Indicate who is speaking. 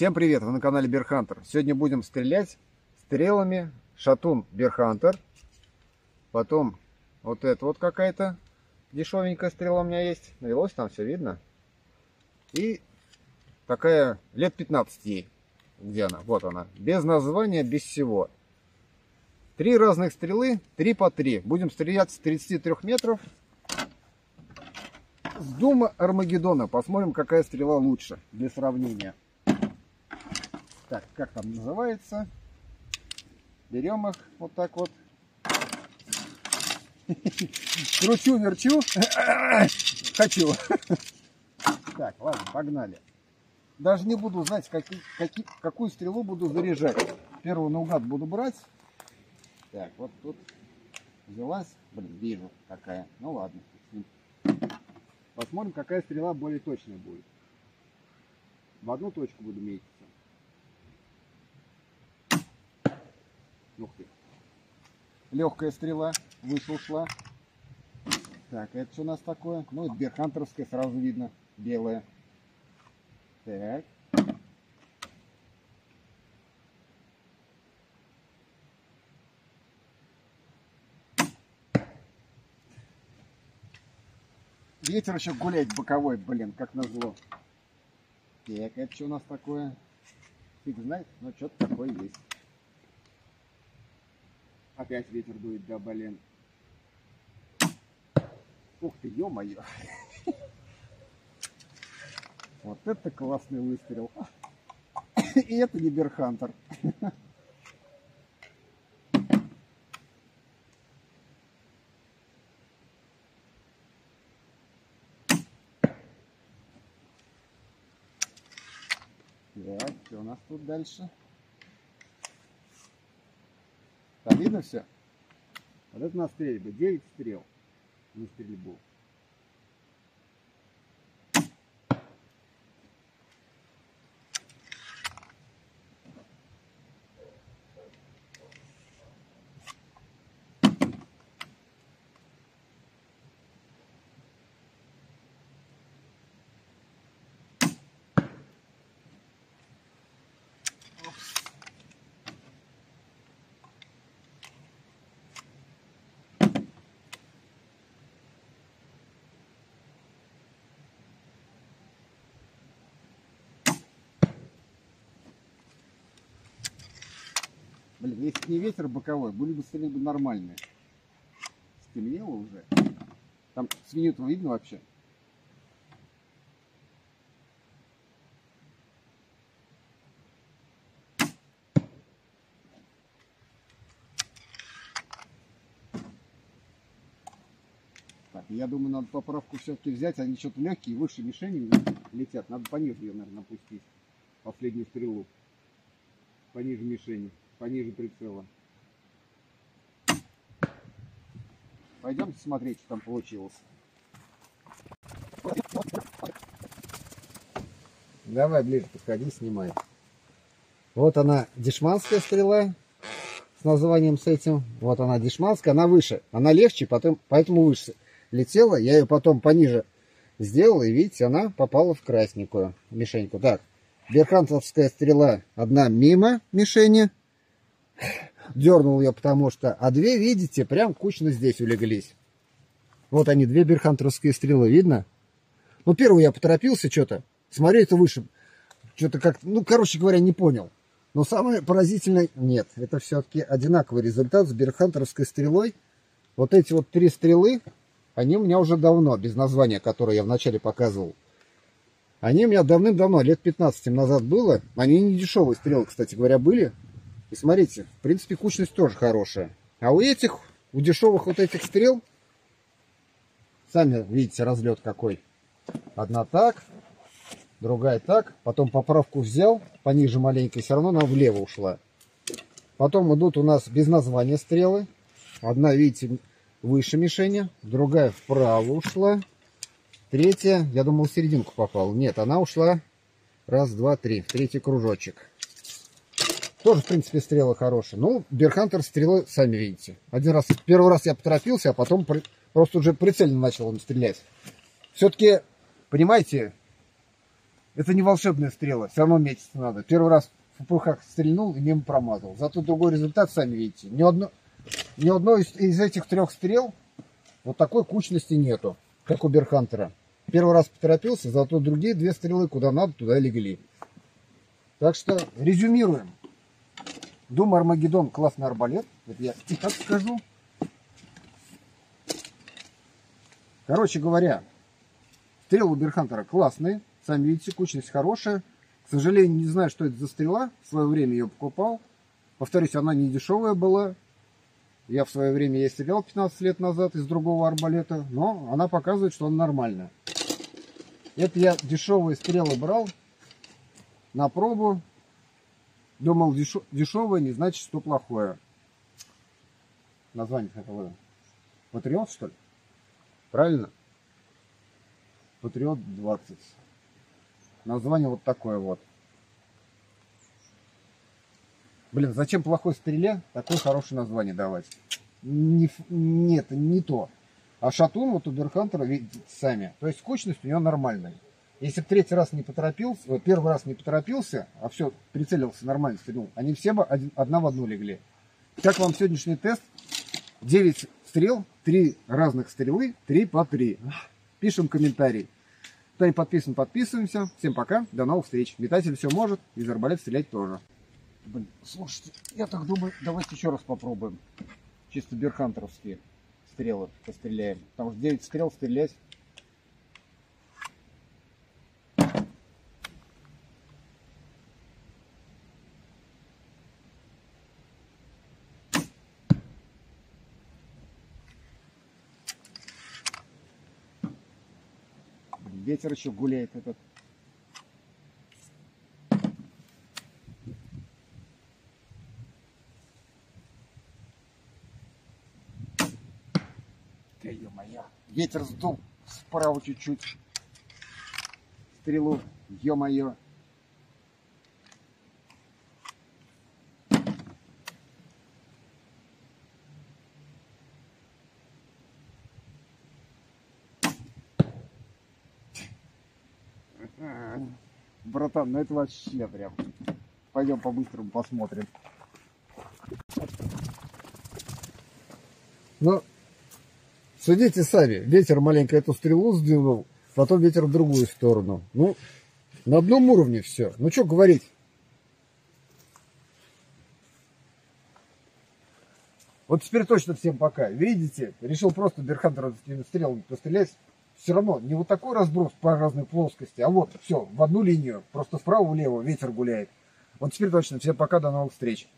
Speaker 1: Всем привет, вы на канале Берхантер. Сегодня будем стрелять стрелами Шатун Берхантер. Потом вот это вот какая-то дешевенькая стрела у меня есть. Навелось там, все видно. И такая лет 15 ей. Где она? Вот она. Без названия, без всего. Три разных стрелы, три по три. Будем стрелять с 33 метров. С Дума Армагеддона. Посмотрим, какая стрела лучше для сравнения. Так, как там называется? Берем их вот так вот. Кручу, верчу. Хочу. Так, ладно, погнали. Даже не буду знать, какие, какие, какую стрелу буду заряжать. Первую наугад буду брать. Так, вот тут взялась. Блин, вижу какая. Ну ладно. Посмотрим, какая стрела более точная будет. В одну точку буду метиться. Ух ты. Легкая стрела. Выше ушла. Так, это что у нас такое? Ну, это берхантерская, сразу видно. Белая. Так. Ветер еще гулять боковой, блин, как назло. Так, это что у нас такое? Фиг знает, но что-то такое есть. Опять ветер дует, да, блин. Ух ты, ё-моё. Вот это классный выстрел. И это не Берхантер. Так, что у нас тут дальше? Там видно все? Вот это на стрельбе. 9 стрел на стрельбу. Блин, если не ветер боковой, были бы стрельбы нормальные. Стемнело уже. Там свинью видно вообще? Так, я думаю, надо поправку все-таки взять. Они что-то легкие, выше мишени летят. Надо пониже ее, наверное, опустить. Последнюю стрелу. Пониже мишени пониже прицела. Пойдемте смотреть, что там получилось. Давай ближе подходи, снимай. Вот она, дешманская стрела с названием с этим. Вот она, дешманская, она выше. Она легче, потом, поэтому выше летела. Я ее потом пониже сделал, и видите, она попала в красненькую мишеньку. Так, Берхантовская стрела одна мимо мишени, дернул ее, потому что... А две, видите, прям кучно здесь улеглись. Вот они, две берхантерские стрелы, видно? Ну, первую я поторопился что-то. Смотри, это выше. Что-то как... Ну, короче говоря, не понял. Но самое поразительное... Нет, это все-таки одинаковый результат с берхантерской стрелой. Вот эти вот три стрелы, они у меня уже давно, без названия, которое я вначале показывал. Они у меня давным-давно, лет 15 назад было. Они не дешевые стрелы, кстати говоря, были. И смотрите, в принципе, кучность тоже хорошая. А у этих, у дешевых вот этих стрел, сами видите, разлет какой. Одна так, другая так. Потом поправку взял, пониже маленько, все равно она влево ушла. Потом идут у нас без названия стрелы. Одна, видите, выше мишени, другая вправо ушла. Третья, я думал, в серединку попал. Нет, она ушла раз, два, три, третий кружочек. Тоже, в принципе, стрела хорошая. Ну, Берхантер стрелы, сами видите. Один раз, первый раз я поторопился, а потом при, просто уже прицельно начал он стрелять. Все-таки, понимаете, Это не волшебная стрела, все равно метиться надо. Первый раз в пухах стрельнул и мимо промазал. Зато другой результат, сами видите. Ни, одно, ни одной из, из этих трех стрел вот такой кучности нету, как у Берхантера. Первый раз поторопился, зато другие две стрелы куда надо, туда легли. Так что резюмируем. Дом Армагеддон классный арбалет. Это я и так скажу. Короче говоря, стрелы Берхантера классные. Сами видите, кучность хорошая. К сожалению, не знаю, что это за стрела. В свое время ее покупал. Повторюсь, она не дешевая была. Я в свое время ей стрелял 15 лет назад из другого арбалета. Но она показывает, что она нормальная. Это я дешевые стрелы брал на пробу. Думал, дешевое не значит, что плохое. Название какое? Патриот, что ли? Правильно? Патриот 20. Название вот такое вот. Блин, зачем плохой стреле такое хорошее название давать? Не, нет, не то. А шатун вот у Берхантера, видите сами, то есть скучность у него нормальная. Если бы третий раз не поторопился, первый раз не поторопился, а все, прицелился нормально, стрельнул, они все бы один, одна в одну легли. Как вам сегодняшний тест? 9 стрел, 3 разных стрелы, 3 по 3. Пишем комментарий. Кто не подписан, подписываемся. Всем пока, до новых встреч. Метатель все может, из арбалет стрелять тоже. Блин, слушайте, я так думаю, давайте еще раз попробуем. Чисто берхантеровские стрелы постреляем. Потому что 9 стрел стрелять ветер еще гуляет этот. Да ё-моё. Ветер сдул справа чуть-чуть. Стрелу, ё-моё. Братан, ну это вообще прям. Пойдем по-быстрому посмотрим. Ну, судите сами. Ветер маленько эту стрелу сдвинул, потом ветер в другую сторону. Ну, на одном уровне все. Ну, что говорить. Вот теперь точно всем пока. Видите, решил просто Берхантер стрел пострелять все равно не вот такой разброс по разной плоскости, а вот все, в одну линию, просто вправо-влево ветер гуляет. Вот теперь точно, всем пока, до новых встреч.